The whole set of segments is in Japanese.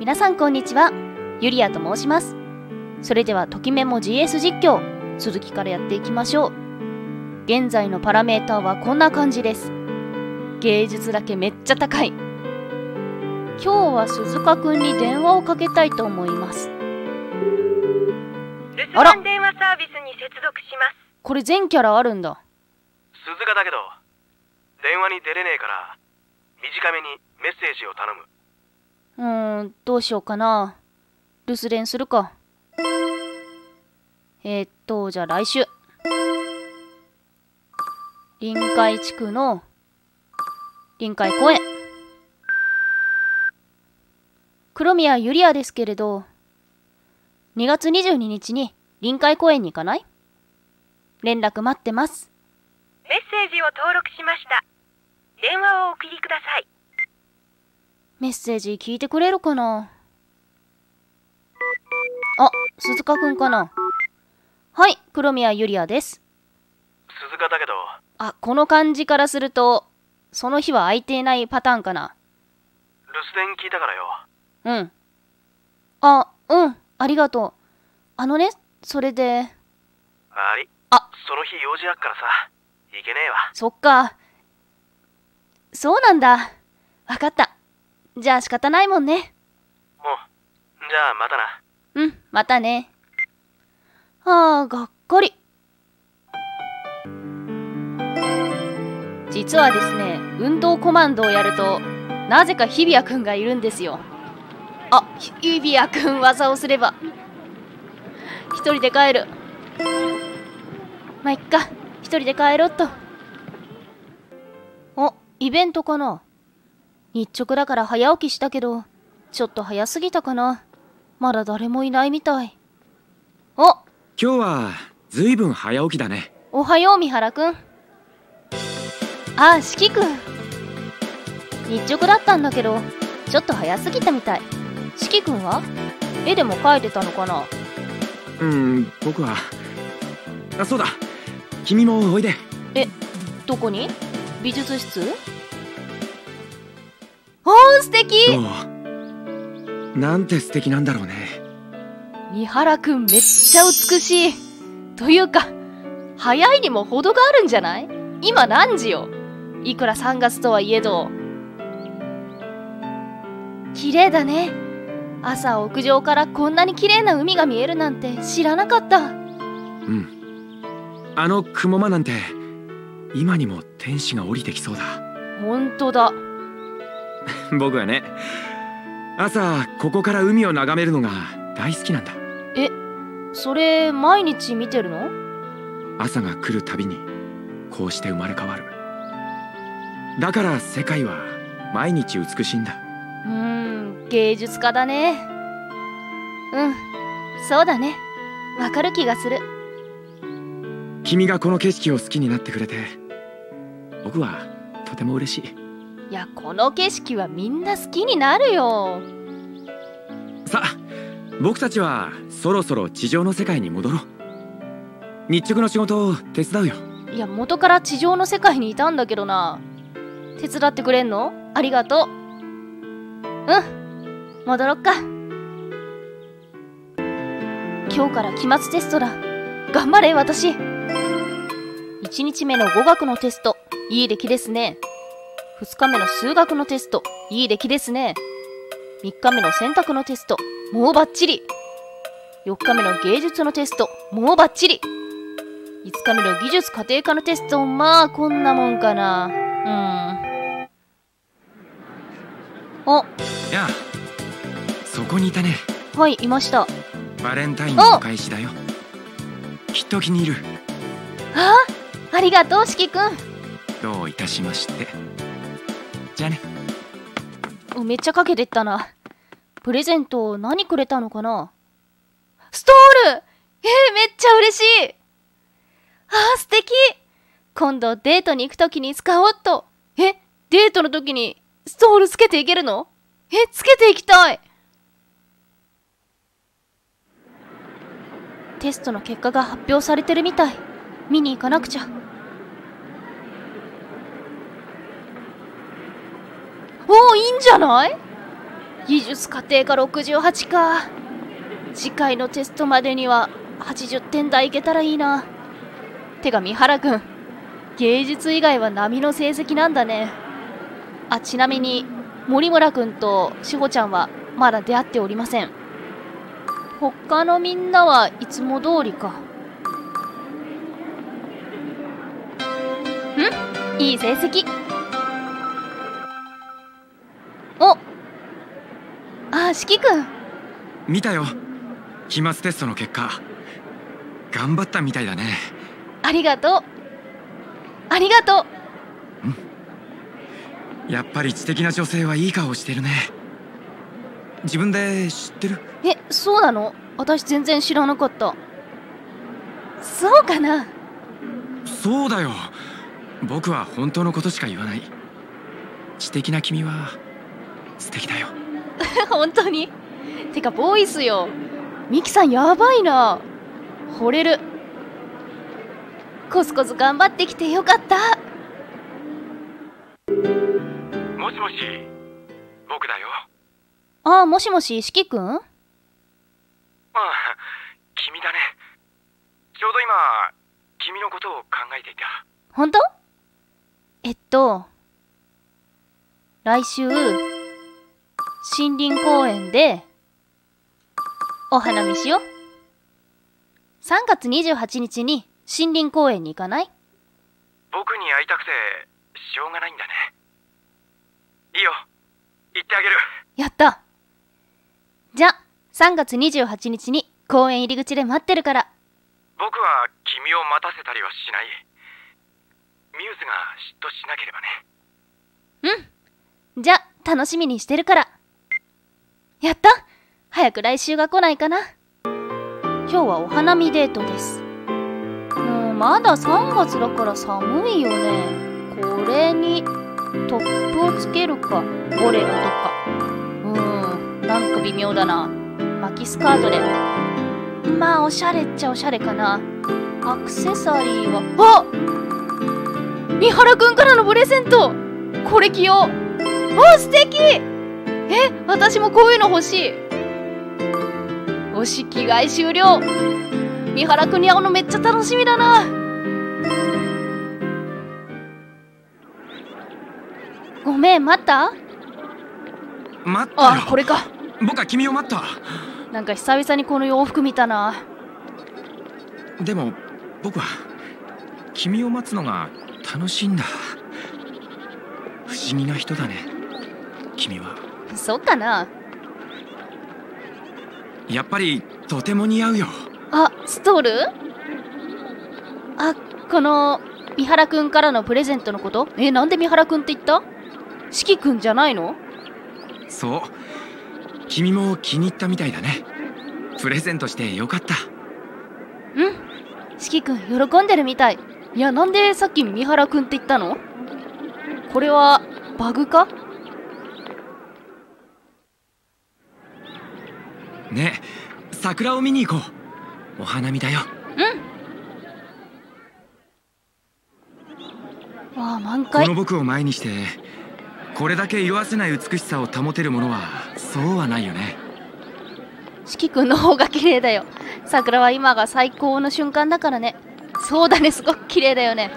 皆さんこんにちは。ゆりあと申します。それではときメモ GS 実況続きからやっていきましょう。現在のパラメーターはこんな感じです。芸術だけめっちゃ高い。今日は鈴鹿くんに電話をかけたいと思います。留守番電話サービスに接続します。これ全キャラあるんだ。鈴鹿だけど電話に出れねえから短めにメッセージを頼むうーんどうしようかな。留守電するか。えー、っとじゃあ来週。臨海地区の臨海公園。黒宮ゆりやですけれど2月22日に臨海公園に行かない？連絡待ってます。メッセージを登録しました。電話をお送りください。メッセージ聞いてくれるかな？あ、鈴鹿くんかな？はい、黒宮ゆりやです。鈴鹿だけどあ、この感じからすると、その日は空いていないパターンかな？留守電聞いたからようん。あ、うん、ありがとう。あのね、それで、ありあその日用事あっからさ行けねえわそっか。そうなんだ。わかった。じゃあ仕方ないもんね。もうじゃあまたなうん、またね。ああ、がっかり。実はですね、運動コマンドをやると、なぜか日比谷くんがいるんですよ。あ、日比谷くん技をすれば。一人で帰る。まあ、いっか。一人で帰ろっと。お、イベントかな日直だから早起きしたけど、ちょっと早すぎたかな。まだ誰もいないみたい。お、今日はずいぶん早起きだねおはよう三原くん。ああ、四季くん。日直だったんだけど、ちょっと早すぎたみたい。四季くんは？絵でも描いてたのかな？うん僕はあそうだ君もおいでどこに？美術室？おー、素敵どうなんて素敵なんだろうね三原くんめっちゃ美しい。というか、早いにも程があるんじゃない？今何時よ？いくら3月とはいえど。綺麗だね。朝屋上からこんなに綺麗な海が見えるなんて知らなかった。うんあの雲間なんて今にも天使が降りてきそうだほんとだ。僕はね朝ここから海を眺めるのが大好きなんだそれ、毎日見てるの？朝が来るたびにこうして生まれ変わるだから世界は毎日美しいんだうーん、芸術家だね。うん、そうだね。わかる気がする。君がこの景色を好きになってくれて僕はとても嬉しいいや、この景色はみんな好きになるよ。さあ僕たちはそろそろ地上の世界に戻ろう。日直の仕事を手伝うよ。いや元から地上の世界にいたんだけどな。手伝ってくれんの？ありがとう。うん。戻ろっか。今日から期末テストだ。頑張れ私。1日目の語学のテスト。いい出来ですね2日目の数学のテスト。いい出来ですね。3日目の選択のテスト。もうバッチリ。4日目の芸術のテスト。もうバッチリ。5日目の技術家庭科のテスト。まあこんなもんかな。うん。おやあ。そこにいたね。はいいました。バレンタインのお返しだよ。きっと気に入る。あ？ありがとうしきくん。どういたしましてじゃあね。おめっちゃかけてったな。プレゼント何くれたのかな？ストール！えー、めっちゃ嬉しい。あー素敵。今度デートに行くときに使おうっと。えデートの時にストールつけていけるの？えつけていきたい。テストの結果が発表されてるみたい。見に行かなくちゃ。おおいいんじゃない？技術過程が68か。次回のテストまでには80点台いけたらいいな。てか三原君芸術以外は波の成績なんだね。あちなみに森村君と志保ちゃんはまだ出会っておりません。他のみんなはいつも通りか。ん？いい成績。あしきくん見たよ。期末テストの結果。頑張ったみたいだね。ありがとう。ありがとう。やっぱり知的な女性はいい顔してるね。自分で知ってる？えそうなの？私全然知らなかった。そうかな？そうだよ。僕は本当のことしか言わない。知的な君は素敵だよ 本当に。てかボイスよ。ミキさんやばいな。惚れる。コスコス頑張ってきてよかった。もしもし。僕だよ。ああもしもししきくん？ああ君だね。ちょうど今君のことを考えていた。本当？えっと来週森林公園でお花見しよう。3月28日に森林公園に行かない？僕に会いたくてしょうがないんだね。いいよ。行ってあげる。やった。じゃ3月28日に公園入り口で待ってるから。僕は君を待たせたりはしない。ミューズが嫉妬しなければね。うん。じゃ楽しみにしてるからやった。早く来週が来ないかな。今日はお花見デートです。もうまだ3月だから寒いよね。これにトップをつけるかボレロとか。うんなんか微妙だな。巻きスカートで。まあおしゃれっちゃおしゃれかな。アクセサリーはあ三原くんからのプレゼント！これ着よう。あ素敵！え私もこういうの欲しい。よし着替え終了。三原くんに会うのめっちゃ楽しみだな。ごめん待った？待ったあこれか。僕は君を待った。なんか久々にこの洋服見たな。でも僕は君を待つのが楽しいんだ。不思議な人だね。君はそうかな。やっぱりとても似合うよ。あストール？あこの三原くんからのプレゼントのこと？えなんで三原くんって言った？四季くんじゃないの？そう。君も気に入ったみたいだね。プレゼントしてよかった。うん。四季くん喜んでるみたい。いやなんでさっき三原くんって言ったの？これはバグか？ね桜を見に行こう。お花見だよ。うん。わあ満開。この僕を前にしてこれだけ色あせない美しさを保てるものはそうはないよね。四季くんの方が綺麗だよ。桜は今が最高の瞬間だからね。そうだねすごく綺麗だよね。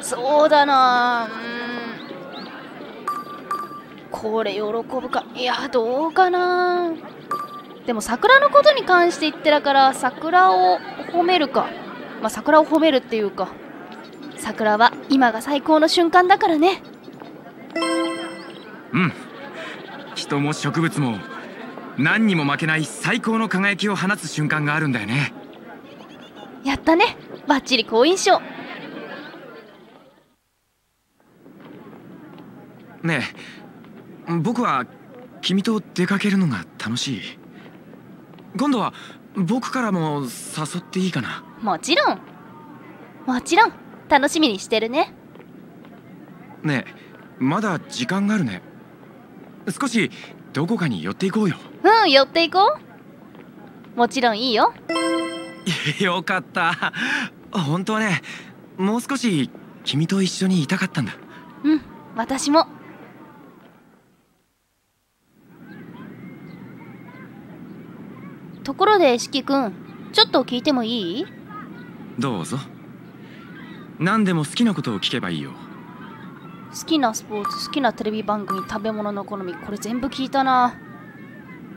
そうだな。うん。これ喜ぶか。いやどうかなでも桜のことに関して言ってだから桜を褒めるか。まあ桜を褒めるっていうか桜は今が最高の瞬間だからね。うん。人も植物も何にも負けない最高の輝きを放つ瞬間があるんだよね。やったね。バッチリ好印象。ねえ僕は君と出かけるのが楽しい今度は僕からも誘っていいかな？もちろん。もちろん。楽しみにしてるね。ねえまだ時間があるね。少しどこかに寄っていこうよ。うん寄っていこう。もちろんいいよ。よかった。本当はねもう少し君と一緒にいたかったんだ。うん私もところで四季くんちょっと聞いてもいい？どうぞ。何でも好きなことを聞けばいいよ。好きなスポーツ好きなテレビ番組食べ物の好みこれ全部聞いたな、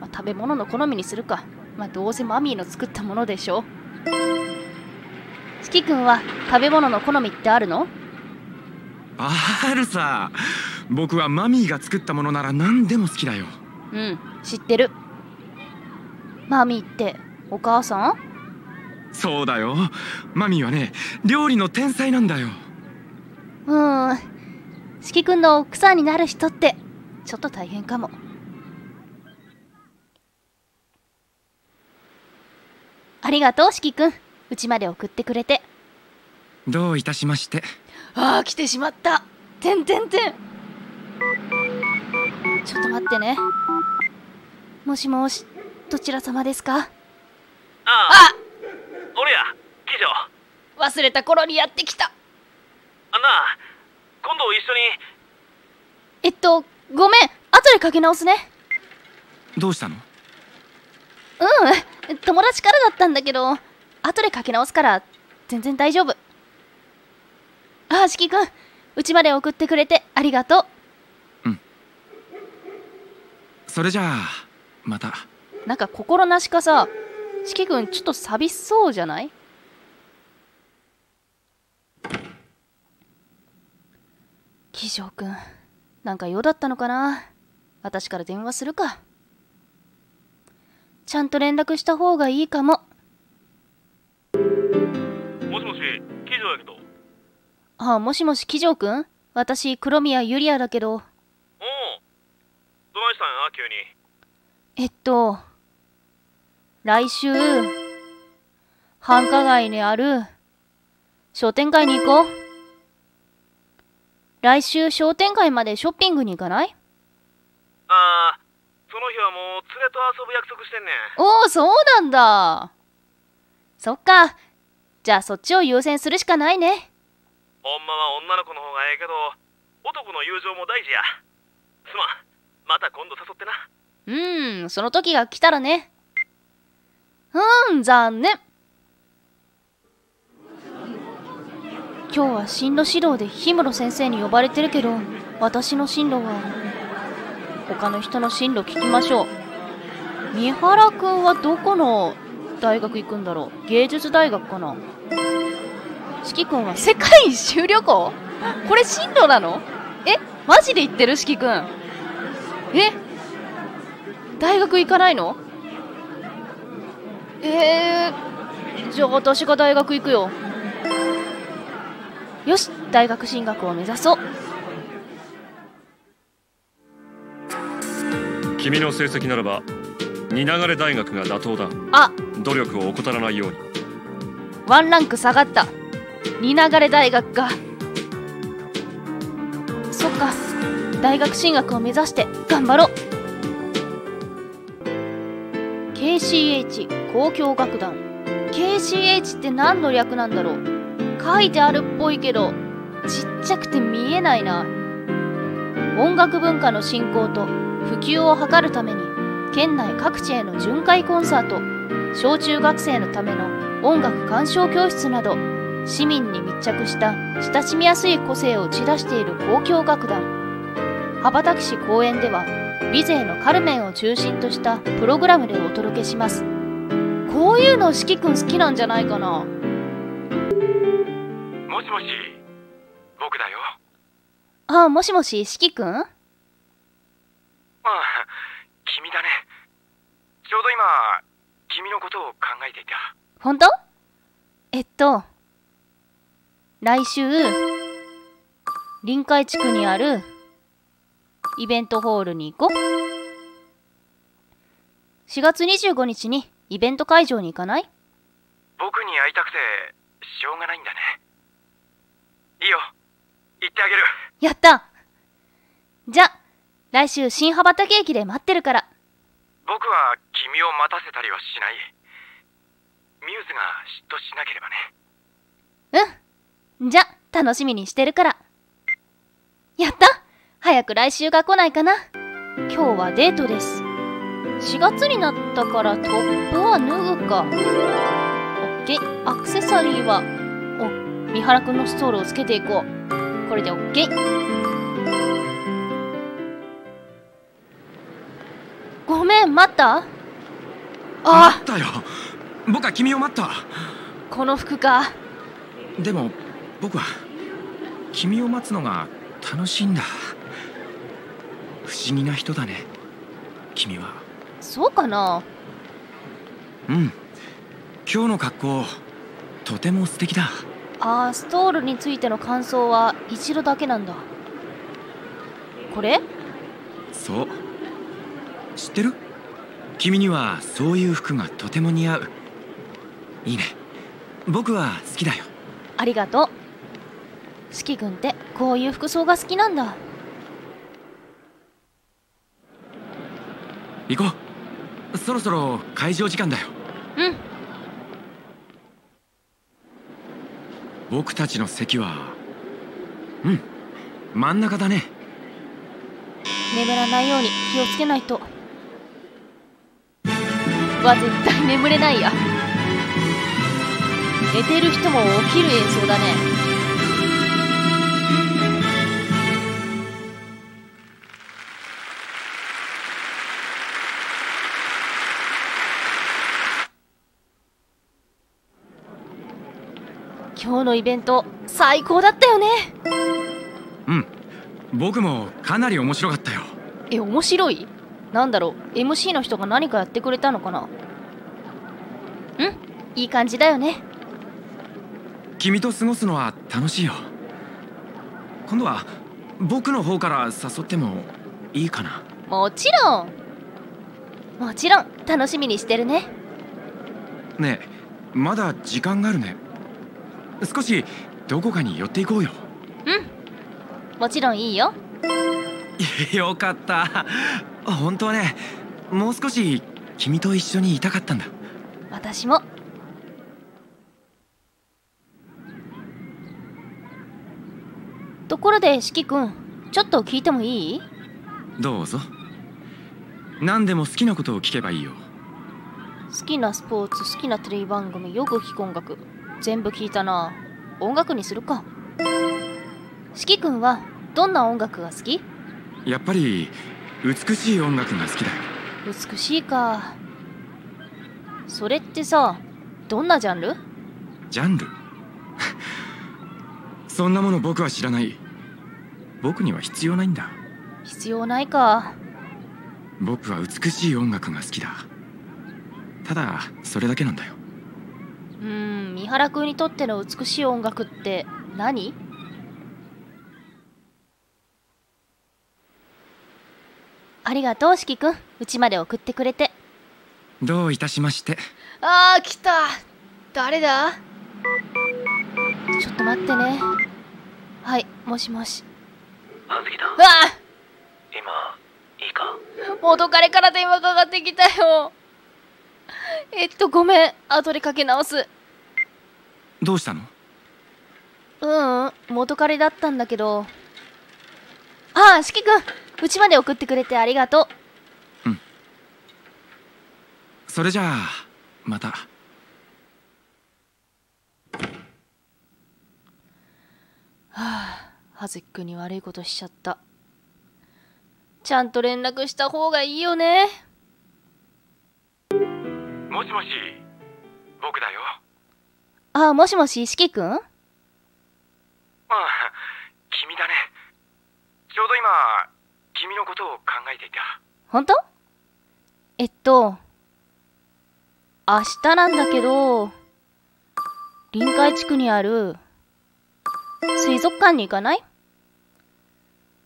まあ、食べ物の好みにするか。まあどうせマミーの作ったものでしょ。四季くんは食べ物の好みってあるの？あるさ。僕はマミーが作ったものなら何でも好きだよ。うん知ってるマミーってお母さん？そうだよ。マミーはね料理の天才なんだよ。うん。四季くんの奥さんになる人ってちょっと大変かも。ありがとう四季くん。うちまで送ってくれて。どういたしまして。ああ来てしまった。てんてんてん。ちょっと待ってね。もしもしどちら様ですか？ああ。あ！俺や。騎乗。忘れた頃にやってきた。あんな。今度一緒に。えっとごめん。後でかけ直すね。どうしたの？うん。友達からだったんだけど。後でかけ直すから全然大丈夫。ああしきくん。うちまで送ってくれてありがとそれじゃあまた。うなんか心なしかさしきくんちょっと寂しそうじゃない？騎乗くんなんか用だったのかな？私から電話するか。ちゃんと連絡した方がいいかも。もしもし騎乗やけど。ああもしもし騎乗くん私黒宮ゆりやだけど。おおどないしたんや急に。えっと来週繁華街にある商店街に行こう。来週商店街までショッピングに行かない？ああその日はもう連れと遊ぶ約束してんねん。おおそうなんだ。そっか。じゃあそっちを優先するしかないね。ほんまは女の子の方がええけど男の友情も大事や。すまん。また今度誘ってな。うんその時が来たらねうん残念。今日は進路指導で氷室先生に呼ばれてるけど私の進路は他の人の進路聞きましょう。三原くんはどこの大学行くんだろう？芸術大学かな？四季くんは世界一周旅行？これ進路なの？え？マジで言ってる？四季くんえ？大学行かないの？えー、じゃあ私が大学行くよ。よし大学進学を目指そう。君の成績ならば二流大学が妥当だ。あ。努力を怠らないように。ワンランク下がった。二流れ大学かそっか大学進学を目指して頑張ろう KCH 交響楽団。KCH って何の略なんだろう？書いてあるっぽいけどちっちゃくて見えないな。音楽文化の振興と普及を図るために県内各地への巡回コンサート小中学生のための音楽鑑賞教室など市民に密着した親しみやすい個性を打ち出している交響楽団。羽ばたき市公演では美勢のカルメンを中心としたプログラムでお届けします。こういうの四季くん好きなんじゃないかな。もしもし僕だよ。ああもしもし四季くんああ君だね。ちょうど今君のことを考えていた。本当？えっと来週臨海地区にあるイベントホールに行こう。4月25日にイベント会場に行かない？僕に会いたくてしょうがないんだね。いいよ。行ってあげる。やった。じゃ来週新羽ばたき駅で待ってるから。僕は君を待たせたりはしない。ミューズが嫉妬しなければね。うん。じゃ楽しみにしてるから。やった早く来週が来ないかな今日はデートです4月になったからトップは脱ぐか。オッケー。アクセサリーは、お、三原くんのストールをつけていこう。これでオッケー。ごめん、待った待あったよ僕は君を待ったあ、この服か。でも僕は君を待つのが楽しいんだ不思議な人だね。君は。そうかな？うん。今日の格好とても素敵だ。あーストールについての感想は一度だけなんだ。これ？そう。知ってる？君にはそういう服がとても似合う。いいね。僕は好きだよ。ありがとう。四季君ってこういう服装が好きなんだ行こう。そろそろ会場時間だよ。うん。僕たちの席はうん真ん中だね。眠らないように気をつけないと。は絶対眠れないや。寝てる人も起きる演奏だねのイベント最高だったよね。うん。僕もかなり面白かったよ。え面白い？なんだろう。MC の人が何かやってくれたのかな？うん？いい感じだよね。君と過ごすのは楽しいよ。今度は僕の方から誘ってもいいかな？もちろん。もちろん。楽しみにしてるね。ねえまだ時間があるね少しどこかに寄っていこうよ。うん。もちろんいいよ。よかった。本当はねもう少し君と一緒にいたかったんだ。私も。ところで四季くんちょっと聞いてもいい？どうぞ。何でも好きなことを聞けばいいよ。好きなスポーツ好きなテレビ番組よく聞く音楽全部聞いたな。音楽にするか。四季くんはどんな音楽が好き？やっぱり美しい音楽が好きだ。よ美しいか。それってさどんなジャンル？ジャンル？そんなもの僕は知らない。僕には必要ないんだ。必要ないか。僕は美しい音楽が好きだ。ただそれだけなんだようーん三原くんにとっての美しい音楽って何？ありがとう四季くんうちまで送ってくれて。どういたしまして。あー来た。誰だ？ちょっと待ってね。はいもしもし。葉月だ。うわあ今いいか？元彼から電話かかってきたよえっとごめん。後でかけ直す。どうしたの？ううん元彼だったんだけど。ああ四季くん。うちまで送ってくれてありがとう。それじゃあまた。はずきくんに悪いことしちゃった。ちゃんと連絡した方がいいよねもしもし。僕だよ。あもしもし四季くん？ああ君だね。ちょうど今君のことを考えていた。本当？えっと明日なんだけど臨海地区にある水族館に行かない？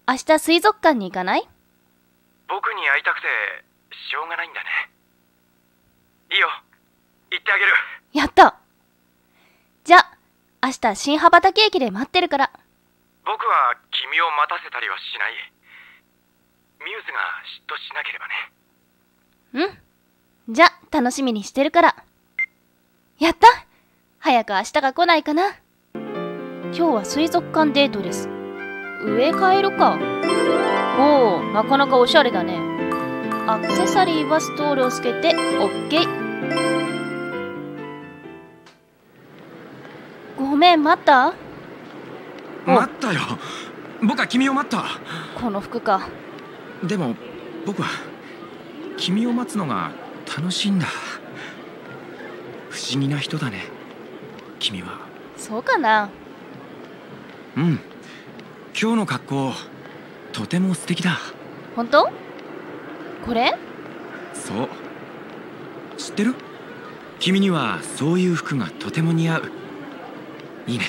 明日水族館に行かない？僕に会いたくてしょうがないんだねいいよ。行ってあげる。やった。じゃあ明日新羽ばたき駅で待ってるから。僕は君を待たせたりはしない。ミューズが嫉妬しなければね。うん？じゃあ楽しみにしてるから。やった？早く明日が来ないかな。今日は水族館デートです。上帰るか。おおなかなかおしゃれだねアクセサリーはストールをつけて OK ごめん待った？お。待ったよ。僕は君を待った。この服か。でも僕は君を待つのが楽しいんだ。不思議な人だね。君は。そうかな？うん。今日の格好とても素敵だ。本当？これ？そう。知ってる？君にはそういう服がとても似合う。いいね。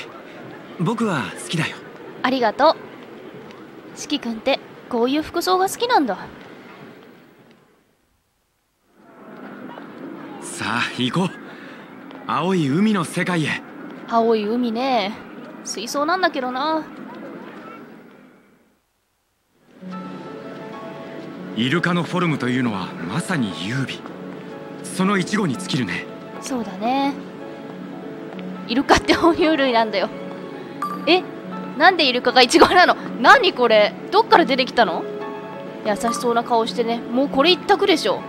僕は好きだよ。ありがとう。四季くんってこういう服装が好きなんだ。さあ行こう。青い海の世界へ。青い海ね。水槽なんだけどなイルカのフォルムというのはまさに優美。その一語に尽きるね。そうだね。イルカって哺乳類なんだよ。えなんでイルカがイチゴなの？何これ？どっから出てきたの？優しそうな顔してね。もうこれ一択でしょ。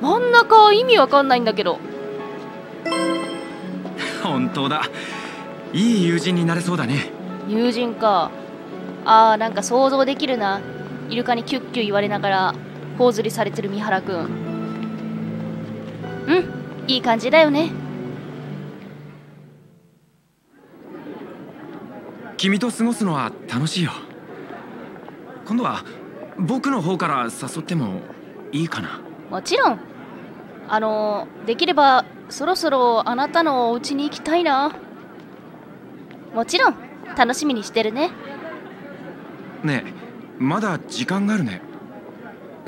真ん中意味わかんないんだけど。本当だ。いい友人になれそうだね。友人か。あーなんか想像できるな。イルカにキュッキュ言われながら頬ずりされてる三原くん。うん。いい感じだよね。君と過ごすのは楽しいよ。今度は僕の方から誘ってもいいかな。もちろん。あのできればそろそろあなたのお家に行きたいな。もちろん。楽しみにしてるね。ねえまだ時間があるね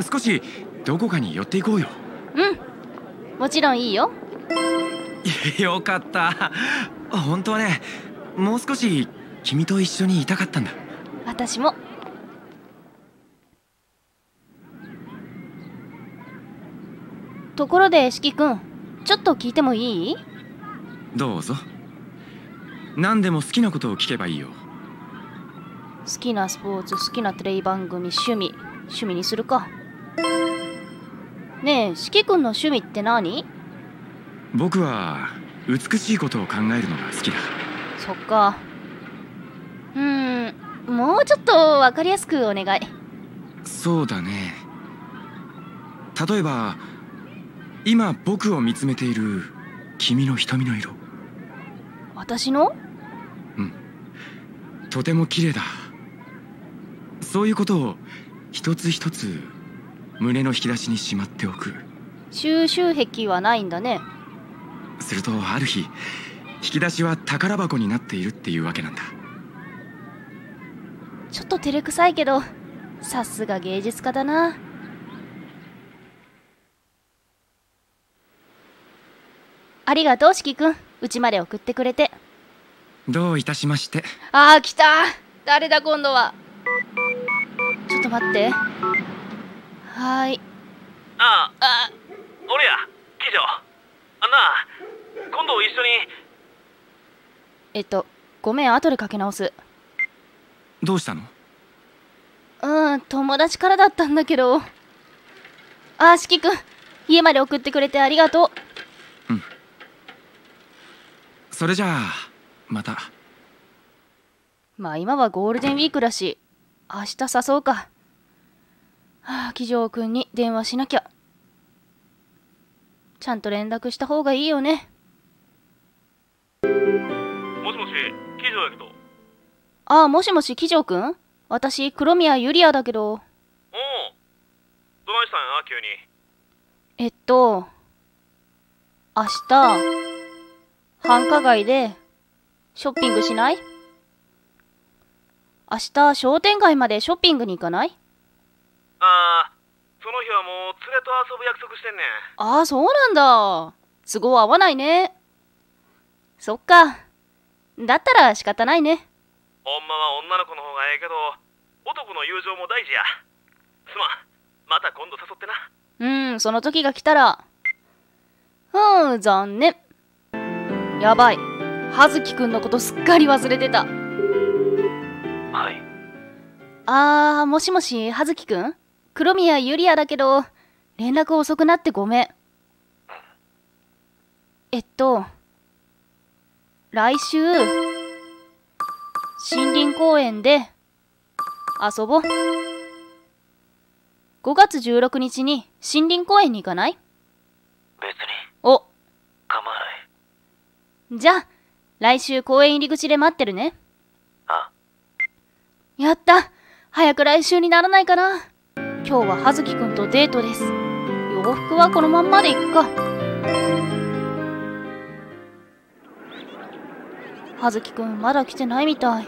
少しどこかに寄っていこうよ。うん。もちろんいいよ。よかった。本当はねもう少し君と一緒にいたかったんだ。私も。ところで四季くんちょっと聞いてもいい？どうぞ。何でも好きなことを聞けばいいよ。好きなスポーツ好きなテレビ番組趣味趣味にするかねえ四季くんの趣味って何？僕は美しいことを考えるのが好きだ。そっか。うーんもうちょっと分かりやすくお願い。そうだね。例えば今僕を見つめている君の瞳の色。私の？とても綺麗だ。そういうことを一つ一つ胸の引き出しにしまっておく。収集癖はないんだね。するとある日引き出しは宝箱になっているっていうわけなんだ。ちょっと照れくさいけどさすが芸術家だな。ありがとう四季くん。うちまで送ってくれて。どういたしまして。あー来た。誰だ今度は。ちょっと待ってはーい。ああ。あ俺や。騎女あんな今度一緒に。えっとごめん後でかけ直す。どうしたの？うん友達からだったんだけど。あー四季くん。家まで送ってくれてありがとう。それじゃあまた。まあ今はゴールデンウィークだし明日誘うかはあ騎乗くんに電話しなきゃ。ちゃんと連絡した方がいいよね。もしもし騎女やけど。ああもしもし騎乗くん私黒宮ゆりやだけど。おおどないしたんや急に。えっと明日繁華街でショッピングしない？明日商店街までショッピングに行かない？ああその日はもう連れと遊ぶ約束してんねん。ああそうなんだ。都合合わないね。そっか。だったら仕方ないね。ほんまは女の子の方がええけど男の友情も大事や。すまん。また今度誘ってな。うんその時が来たら。うん残念。やばい。葉月くんのことすっかり忘れてた。はい。あーもしもし葉月くん？黒宮ゆりやだけど連絡遅くなってごめん。えっと来週森林公園で遊ぼう。5月16日に森林公園に行かない？別に。お。構わない。じゃあ来週公園入り口で待ってるね。あ。やった。早く来週にならないかな今日は葉月くんとデートです。洋服はこのまんまでいっか。葉月くんまだ来てないみたい。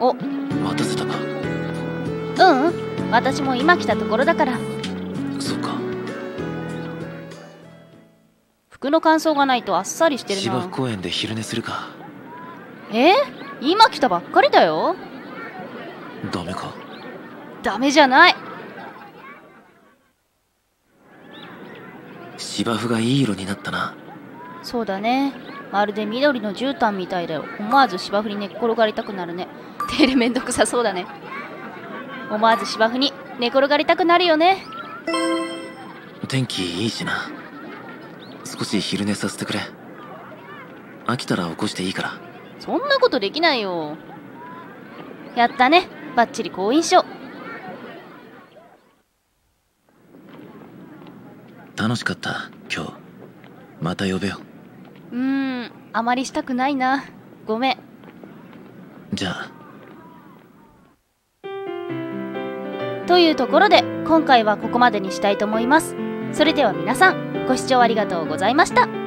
お。待たせたかうんうん。私も今来たところだから。そっか。服の乾燥がないとあっさりしてる芝生な公園で昼寝するか。え？今来たばっかりだよ。ダメかダメじゃない。芝生がいい色になったな。そうだね。まるで緑の絨毯みたいだよ。思わず芝生に寝っ転がりたくなるね。手入れめんどくさそうだね。思わず芝生に寝転がりたくなるよね。天気いいしな。少し昼寝させてくれ。飽きたら起こしていいから。そんなことできないよ。やったね。バッチリ好印象楽しかった今日。また呼べよ。うーんあまりしたくないな。ごめん。じゃあ。というところで今回はここまでにしたいと思います。それでは皆さんご視聴ありがとうございました